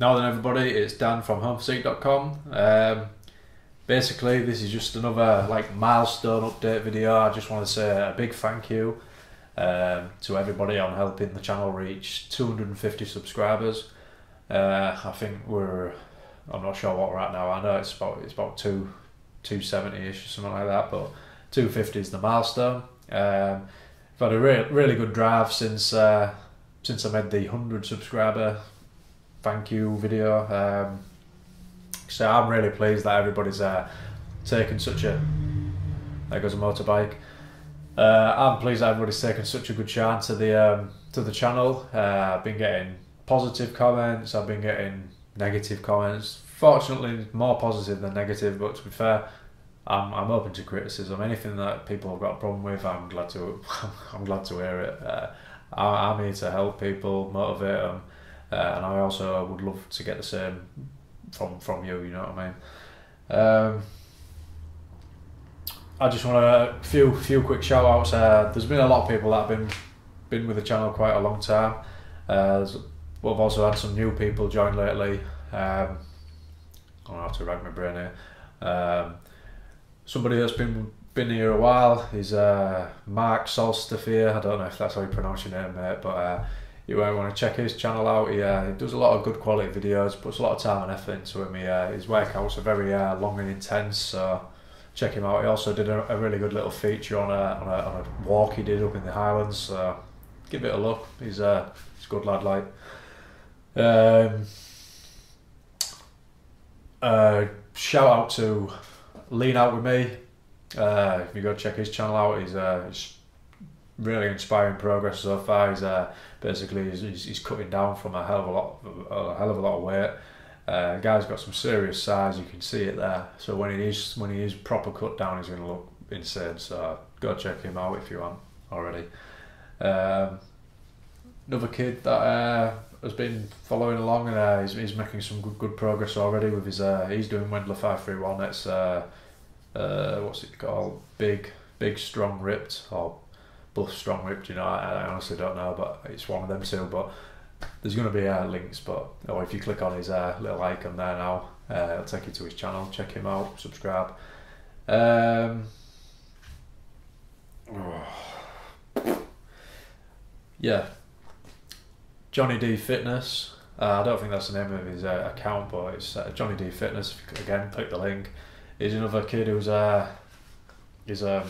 now then, everybody, it's Dan from HomePhysique.com. Um, basically, this is just another like milestone update video. I just want to say a big thank you um, to everybody on helping the channel reach 250 subscribers. Uh, I think we're, I'm not sure what we're at now. I know it's about it's about two, 270 ish or something like that, but 250 is the milestone. Um, I've had a re- really good drive since uh, since I made the 100 subscriber thank you video. Um, so I'm really pleased that everybody's uh, taken such a. There goes a motorbike. Uh, I'm pleased that everybody's taken such a good chance to the um, to the channel. Uh, I've been getting positive comments. I've been getting negative comments. Fortunately, more positive than negative. But to be fair, I'm, I'm open to criticism. Anything that people have got a problem with, I'm glad to I'm glad to hear it. Uh, I, I'm here to help people, motivate them uh, and I also would love to get the same from from you. You know what I mean? Um, I just want a few few quick shout outs. Uh, there's been a lot of people that have been been with the channel quite a long time. Uh, we've also had some new people join lately. Um, I don't have to rag my brain here. Um, somebody that's been been here a while is uh, Mark Solstafir. I don't know if that's how you pronounce your name, mate, but uh, you might want to check his channel out. He, uh, he does a lot of good quality videos, puts a lot of time and effort into him. He, uh, his workouts are very uh, long and intense, so check him out. He also did a, a really good little feature on a, on a, on a walk he did up in the Highlands, so give it a look. He's, uh, he's a good lad, like. Um, uh, shout out to Lean Out With Me. Uh, if you go check his channel out, he's, uh, he's really inspiring progress so far. He's uh, basically he's, he's, cutting down from a hell of a lot, a hell of a lot of weight. Uh, guy's got some serious size. You can see it there. So when he is when he is proper cut down, he's going to look insane. So go check him out if you want already. Um, another kid that uh, has been following along and uh, he's, he's making some good, good progress already with his. Uh, he's doing Wendler five three one. It's uh, uh, what's it called? Big, big, strong, ripped or both strong ripped. You know, I, I, honestly don't know, but it's one of them two. But there's going to be uh, links, but oh, if you click on his uh, little icon there now, uh, it'll take you to his channel. Check him out, subscribe. Um, yeah, Johnny D Fitness. Uh, I don't think that's the name of his uh, account, but it's uh, Johnny D Fitness. Again, click the link. He's another kid who's uh, he's um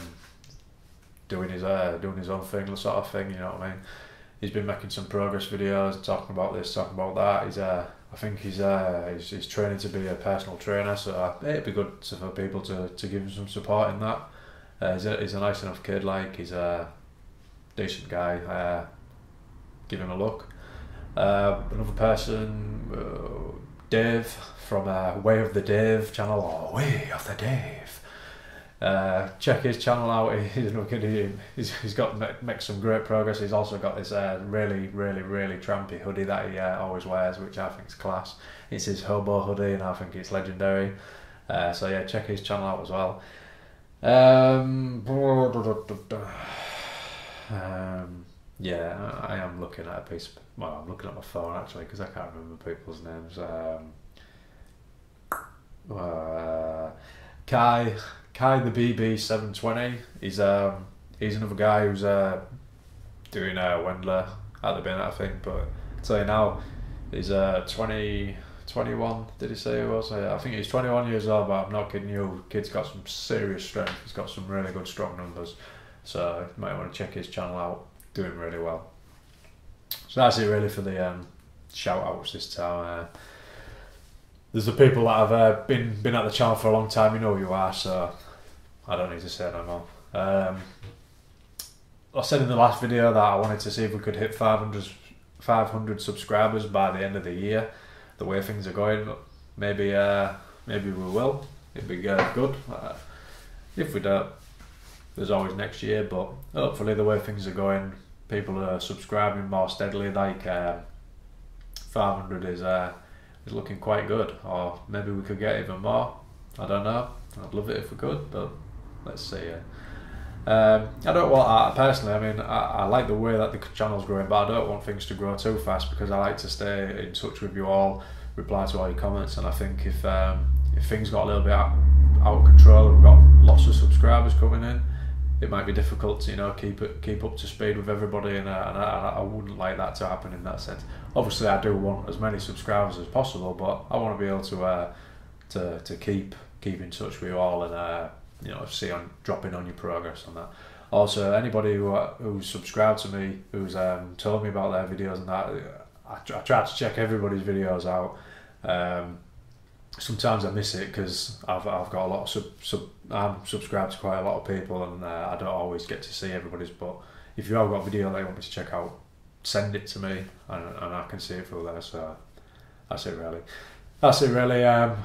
doing his uh, doing his own thing, the sort of thing. You know what I mean? He's been making some progress videos, talking about this, talking about that. He's uh, I think he's uh, he's, he's training to be a personal trainer, so uh, it'd be good to, for people to, to give him some support in that. Uh, he's, a, he's a nice enough kid, like he's a decent guy. Uh, give him a look. Uh, another person, uh, Dave from uh, Way of the Dave channel, or Way of the Dave. Uh, check his channel out. He's he's, he's got make some great progress. He's also got this uh, really, really, really trampy hoodie that he uh, always wears, which I think is class. It's his hobo hoodie, and I think it's legendary. Uh, so yeah, check his channel out as well. Um, um, yeah, I am looking at a piece. Of, well, I'm looking at my phone actually because I can't remember people's names. Um, uh, Kai Kai the BB seven twenty. He's um he's another guy who's uh doing a uh, Wendler at the minute I think, but I'll tell you now, he's uh 20, 21, Did he say he was? I think he's twenty one years old, but I'm not kidding you. Kid's got some serious strength. He's got some really good strong numbers, so you might want to check his channel out. Doing really well. So that's it really for the um, shout outs this time. Uh, there's the people that have uh, been been at the channel for a long time. You know who you are, so I don't need to say no more. Um, I said in the last video that I wanted to see if we could hit 500, 500 subscribers by the end of the year. The way things are going, maybe uh, maybe we will. It'd be uh, good. Uh, if we don't, there's always next year. But hopefully, the way things are going, people are subscribing more steadily. Like uh, 500 is uh, is looking quite good, or maybe we could get even more. I don't know. I'd love it if we could, but let's see. Um, I don't want uh, personally. I mean, I, I, like the way that the channel's growing, but I don't want things to grow too fast because I like to stay in touch with you all, reply to all your comments. And I think if um, if things got a little bit out, out of control and we've got lots of subscribers coming in, it might be difficult to you know keep it keep up to speed with everybody, and, uh, and I, I wouldn't like that to happen in that sense. Obviously, I do want as many subscribers as possible, but I want to be able to uh, to to keep keep in touch with you all and uh, you know see on dropping on your progress on that. Also, anybody who uh, who's subscribed to me, who's um, told me about their videos and that, I, I try to check everybody's videos out. Um, sometimes I miss it because I've, I've got a lot of sub, sub I'm subscribed to quite a lot of people and uh, I don't always get to see everybody's. But if you have got a video that you want me to check out, send it to me and, and I can see it through there. So that's it really. That's it really. Um,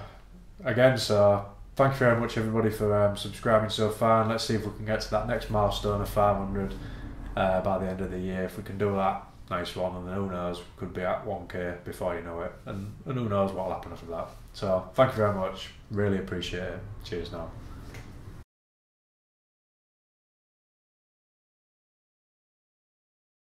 again, so thank you very much everybody for um, subscribing so far and let's see if we can get to that next milestone of 500 uh, by the end of the year. If we can do that nice one and then who knows could be at 1k before you know it and, and who knows what will happen after that. So thank you very much. Really appreciate it. Cheers now